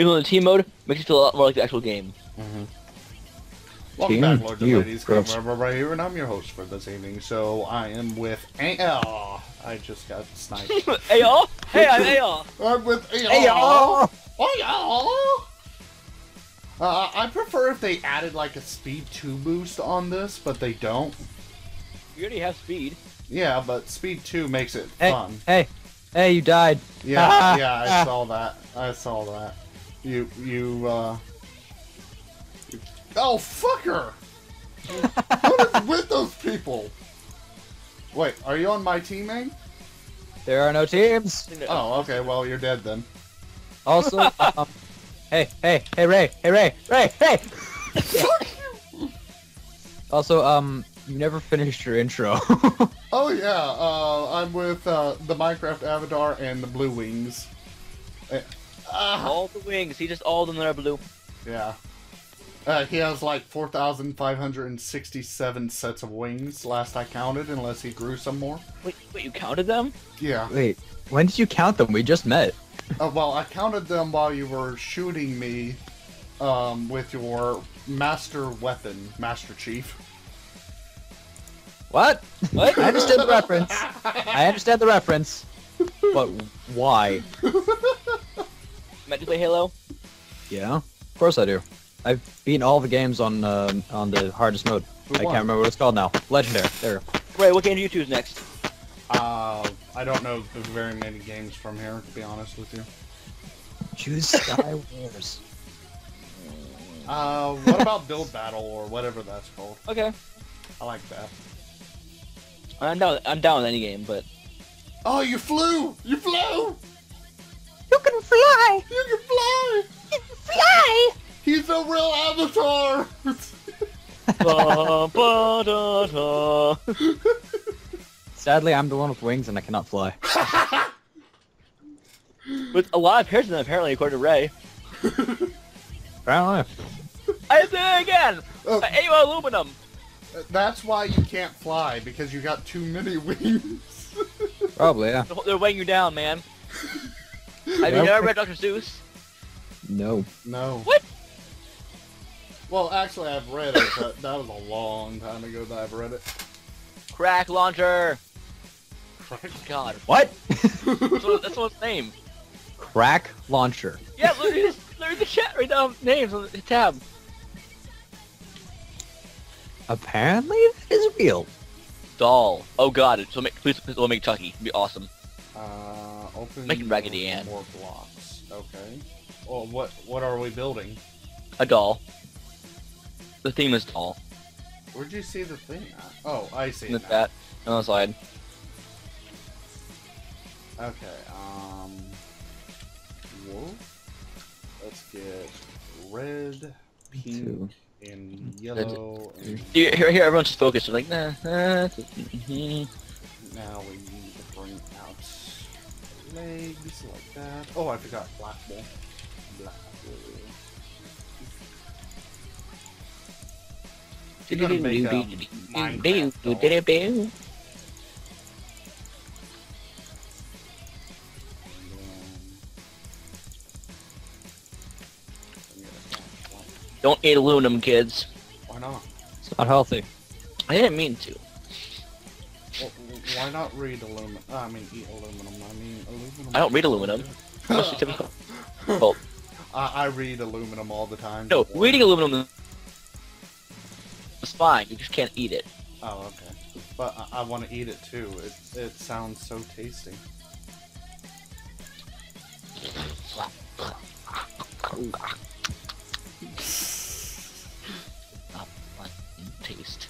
Even though the team mode makes it feel a lot more like the actual game. Mm-hmm. Welcome Team, back, lords and you, ladies. gross. Camera right here, and I'm your host for this evening. So I am with AL. I just got sniped. hey y'all! Hey, I'm AR! I'm with AL. Hey y'all! Oh yeah. Uh, I prefer if they added like a speed two boost on this, but they don't. You already have speed. Yeah, but speed two makes it Hey, fun. hey, hey! You died. Yeah, yeah, I saw that. I saw that. You, you, uh. Oh, fucker! what is with those people? Wait, are you on my team, man? There are no teams. Oh, okay, well, you're dead then. Also, um, hey, hey, hey, Ray, hey, Ray, Ray, hey. Also, um, you never finished your intro. Oh, yeah, uh, I'm with, uh, the Minecraft Avatar and the Blue Wings. Ah, All the wings. He just all of them that are blue. yeah. Uh, he has like 4,567 sets of wings, last I counted, unless he grew some more. Wait, wait, you counted them? Yeah. Wait, when did you count them? We just met. Uh, well, I counted them while you were shooting me um, with your master weapon, Master Chief. What? What? I understand the reference. I understand the reference. But why? Meant to play Halo? Yeah, of course I do. I've beaten all the games on um on the hardest mode. Who I won? can't remember what it's called now. Legendary. There. Ray, what game do you choose next? Uh, I don't know very many games from here, to be honest with you. Choose Sky Wars. Uh, what about Build Battle or whatever that's called? Okay. I like that. I'm down. I'm down with any game, but Oh, you flew! You flew! You can fly. You can fly! You can fly. He's a real avatar! Ba, ba, da, da. Sadly, I'm the one with wings and I cannot fly. with a lot of pairs of them apparently, according to Ray. Apparently. I did it again. Oh. I ate my aluminum. Uh, that's why you can't fly, because you got too many wings. Probably, yeah. They're- They're weighing you down, man. Have you ever never read Dr. Seuss? No. no. What? Well, actually, I've read it, but that was a long time ago that I've read it. Crack launcher. Crack. God, What? that's, what, that's what's name. Crack launcher. Yeah, look, just look at the chat right down names on the tab. Apparently, that is real. Doll. Oh God, so make, please, please, we'll make Chucky. It'd be awesome. Uh, open Make it Raggedy Ann. more blocks. Okay. Well, what what are we building? A doll. The theme is doll. Where'd you see the thing at? Oh, I see. it With now. that on the slide. Okay. Um. Whoa. Let's get red, pink, too. and yellow, and Here, here, here everyone's just focused. They're like, nah, nah. mhm. now we need to bring out legs like that. Oh, I forgot black ball. Black ball. You gotta make a Minecraft doll. Don't eat aluminum, kids. Why not? It's not healthy. I didn't mean to. Well, why not read aluminum? Uh, I mean, eat aluminum. I mean, aluminum. I don't read aluminum. Unless it's typical. Well, I, I read aluminum all the time. no, reading aluminum is fine. You just can't eat it. Oh, okay. But I, I want to eat it too. It it sounds so tasty. Taste.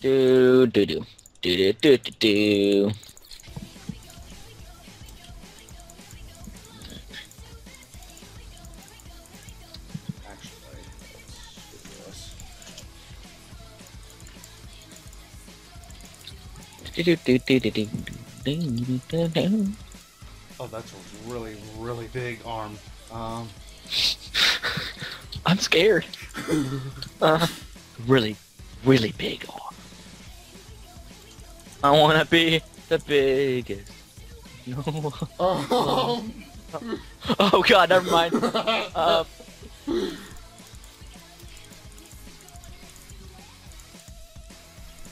Do do do do do do do do. Oh, that's a really really big arm. Um. I'm scared. Uh, really, really big arm. I wanna be the biggest. No. Um, Oh god, never mind. Uh,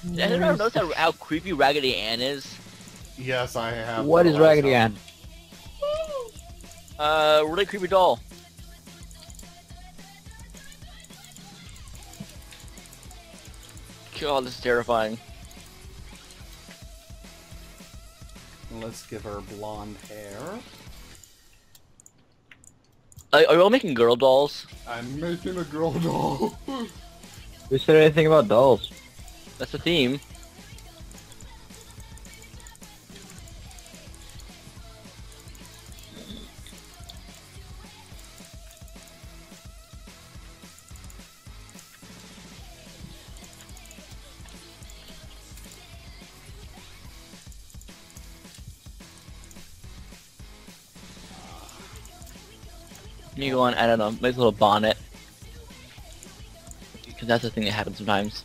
Has anyone ever noticed how, how creepy Raggedy Ann is? yes, I have. What is Raggedy how- Ann? Uh, really creepy doll. God, this is terrifying. Let's give her blonde hair. Are, are you all making girl dolls? I'm making a girl doll. Who said anything about dolls? That's the theme. Go on, I don't know, make a little bonnet. Because that's the thing that happens sometimes.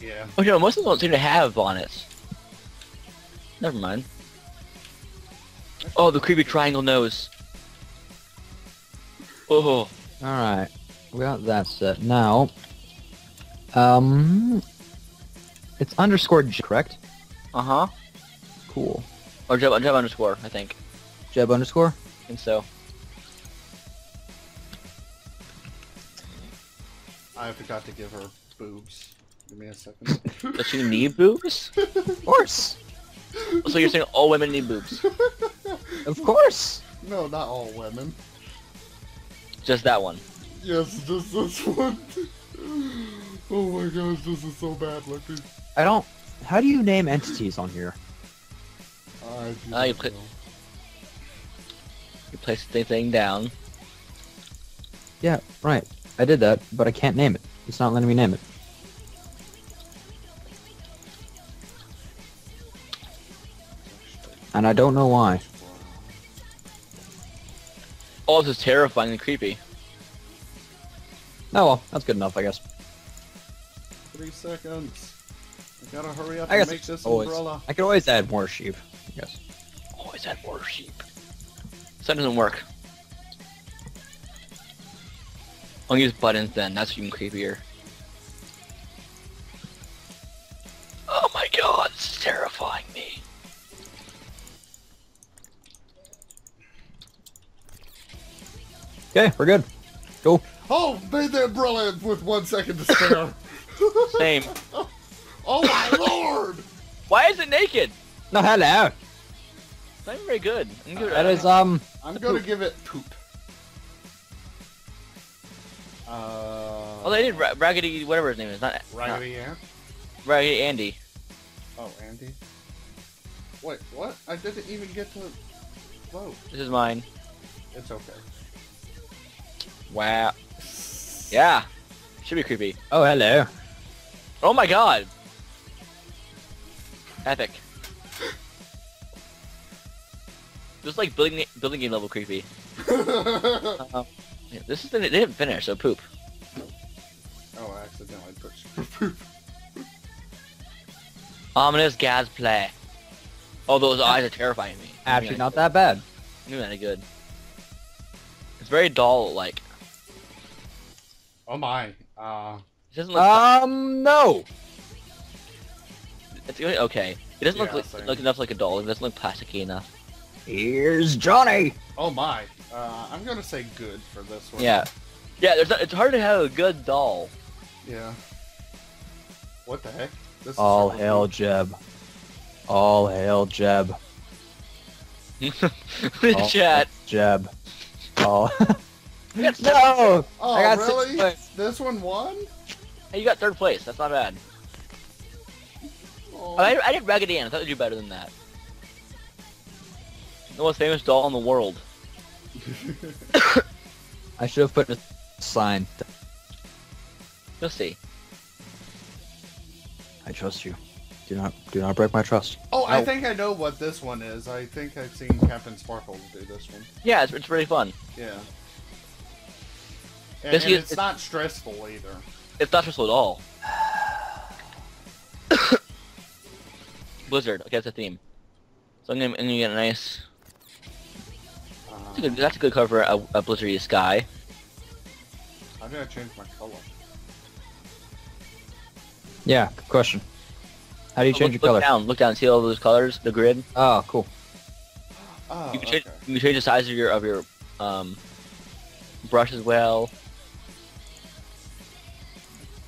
Yeah. Oh no, most of them don't seem to have bonnets. Never mind. Oh, the creepy triangle nose. Oh, Alright. We got that set. Now, um, it's underscore J, correct? uh huh. Cool. Or Jeb, Jeb underscore, I think. Jeb underscore? I think so. I forgot to give her boobs. Give me a second. Does she need boobs? Of course! so you're saying all women need boobs? Of course! no, not all women. Just that one. Yes, just this one. oh my gosh, this is so bad looking. I don't... How do you name entities on here? I do Ah, you not put- know. You place the thing down. Yeah, right. I did that, but I can't name it. It's not letting me name it. And I don't know why. Oh, this is terrifying and creepy. Oh well, that's good enough, I guess. Three seconds. I gotta hurry up I and guess make this always. umbrella. I could always add more sheep, I guess. Always add more sheep. So that doesn't work. I'll use buttons then, that's even creepier. Okay, we're good. Go. Oh, made the umbrella with one second to spare. Same. oh my lord! Why is it naked? No, hello. It's not even very good. I'm gonna give it- That is, um... I'm gonna give it poop. Uh, Oh, they did Ra- Raggedy, whatever his name is, not Raggedy Ant? not Raggedy Andy. Oh, Andy? Wait, what? I didn't even get to vote. This is mine. It's okay. Wow. Yeah. Should be creepy. Oh, hello. Oh my god. Epic. Just like building building game level creepy. Um, yeah, this is the, they didn't finish, so poop. Oh, I accidentally put poop. Ominous gas play. Oh, those eyes are terrifying me. Actually, not that bad. Not that good. It's very doll-like. Oh my. Uh, It doesn't look. Um, no. it's really okay. It doesn't Yeah, look like, look enough like a doll. It doesn't look plasticky enough. Here's Johnny. oh my. Uh, I'm gonna say good for this one. Yeah. Yeah, there's not, it's hard to have a good doll. Yeah. What the heck? This All so hail Jeb. All hail Jeb. All Chat. Jeb. All. Yes, no. Oh, I got really? This one won? Hey, you got third place. That's not bad. Oh. I, I did Raggedy Ann. I thought you'd do better than that. The most famous doll in the world. I should have put a sign. You'll see. I trust you. Do not, do not break my trust. oh, I think I know what this one is. I think I've seen Captain Sparkle do this one. Yeah, it's, it's really fun. Yeah. And, and is- it's not stressful either. It's not stressful at all. Blizzard. Okay, that's a theme. So I'm gonna, I'm gonna get a nice. That's a good, that's a good cover, a, a blizzardy sky. I'm gonna change my color? Yeah, good question. How do you Oh, change look, your look color? down, look down, see all those colors, the grid? Oh, cool. Oh, you can change, okay. you can change the size of your, of your, um, brush as well.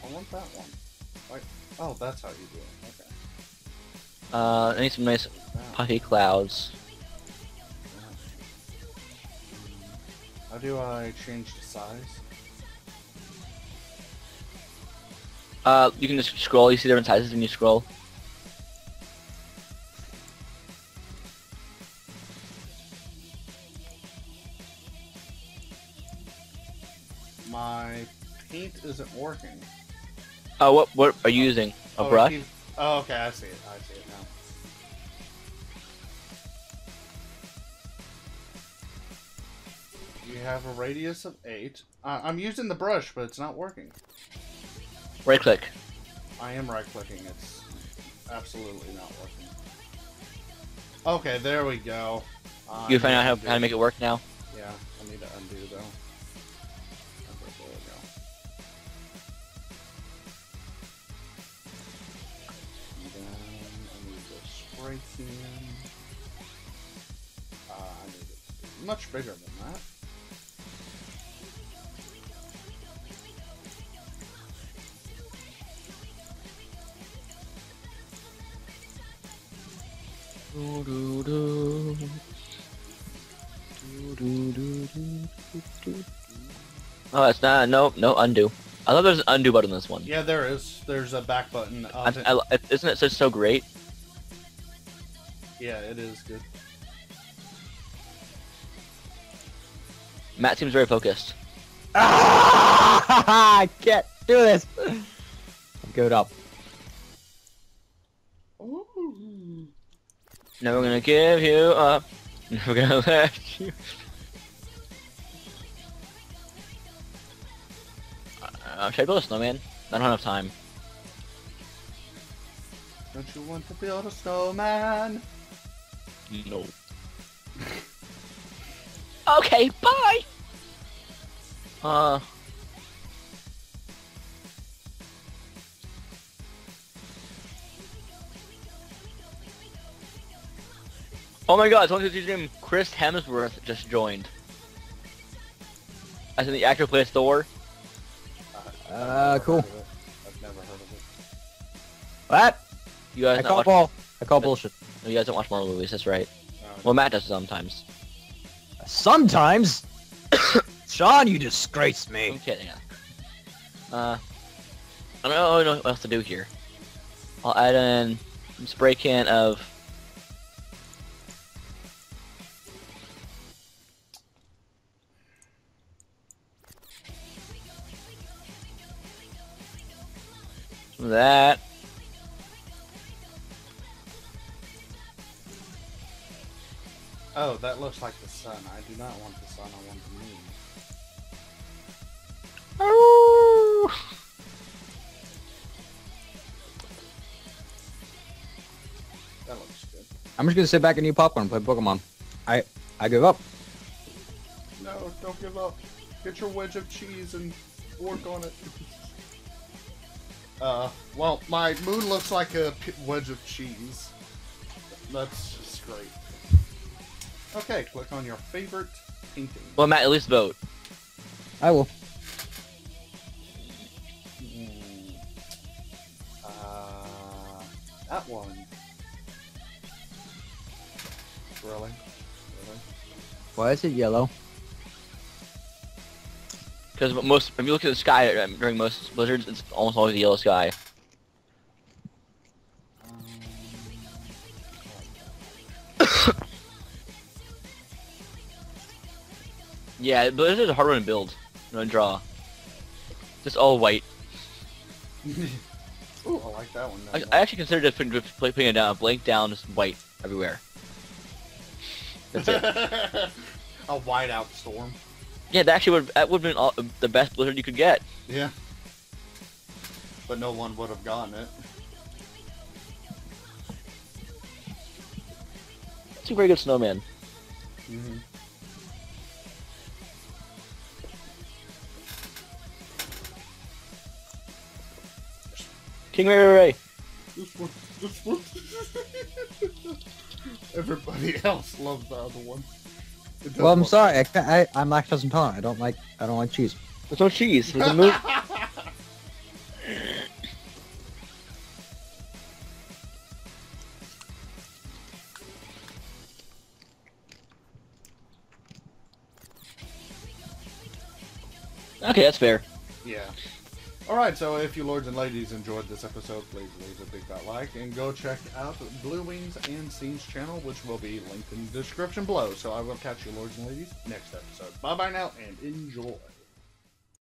I want that one. Like, oh, that's how you do it. Okay. Uh, I need some nice puffy clouds. How do I change the size? Uh, you can just scroll, you see different sizes when you scroll. My paint isn't working. Oh, what, what are you using? A oh, brush? Oh, okay, I see it. I see it now. You have a radius of 8. Uh, I'm using the brush, but it's not working. Right click. I am right clicking. It's absolutely not working. Okay, there we go. Uh, You find out how, how to make it work now? Yeah, I need to undo though. Uh, I need it to be much bigger than that. Oh, that's not. No, no undo. I love there's an undo button on this one. Yeah, there is. There's a back button. Uh, I, I- isn't it just so great? Yeah, it is good. Matt seems very focused. Ah, I can't do this. Give it up. Ooh. Never gonna give you up. Never gonna let you. Uh, should I build a snowman? I don't have time. Don't you want to build a snowman? No. okay, bye. Uh. Oh my god, someone's name Chris Hemsworth just joined. As in the actor who plays Thor. Uh, Uh, cool. I've never heard of it. What? You guys I call watch, ball. I call bullshit. You guys don't watch Marvel movies, that's right. Uh, Well, Matt does sometimes. Sometimes. Sean, you disgrace me. I'm kidding. Uh, I don't know what else to do here. I'll add in some spray can of that. Oh, that looks like the sun. I do not want the sun. I want the moon. Oh! That looks good. I'm just gonna sit back and eat popcorn and play Pokemon. I I give up. No, don't give up. Get your wedge of cheese and work on it. Uh, well, my moon looks like a p- wedge of cheese. That's just great. Okay, click on your favorite painting. Well, Matt, at least vote. I will. Hmm. Uh, that one. Really? Really? Why is it yellow? Because most, if you look at the sky um, during most blizzards, it's almost always a yellow sky. Yeah, blizzards is a hard one to build, no draw. Just all white. Ooh, I like that one. I, I actually considered just putting, just putting it down, blank down, just white everywhere. That's it. a whiteout storm. yeah, that actually would that would have been all, the best blizzard you could get. Yeah. But no one would have gotten it. It's a very good snowman. Mm-hmm. King Ray Ray Ray. This one. This one. Everybody else loves the other one. Well, I'm sorry. I, can't, I I'm lactose intolerant. I don't like I don't like cheese. There's no cheese. There's a moon. Okay, that's fair. Yeah. Alright, so if you lords and ladies enjoyed this episode, please leave a big fat like and go check out Blue Wings and Scenes channel, which will be linked in the description below. So I will catch you lords and ladies next episode. Bye bye now and enjoy.